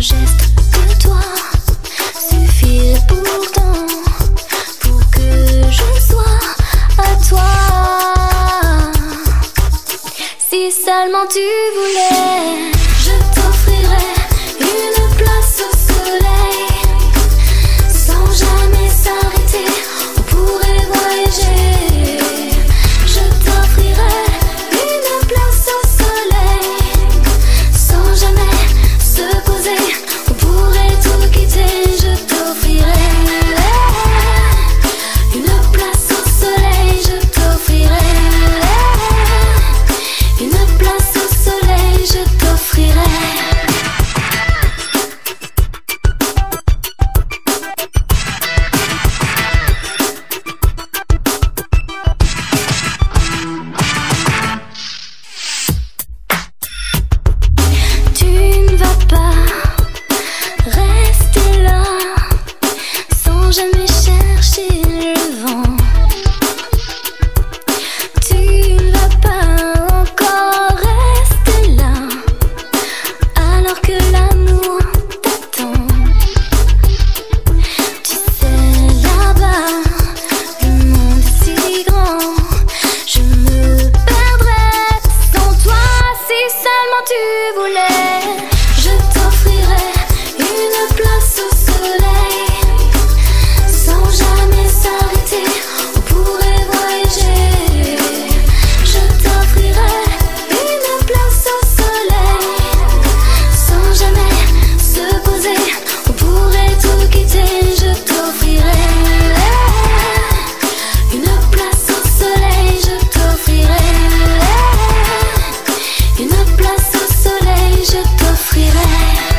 Un geste de toi suffit pourtant pour que je sois à toi Si seulement tu voulais she privilège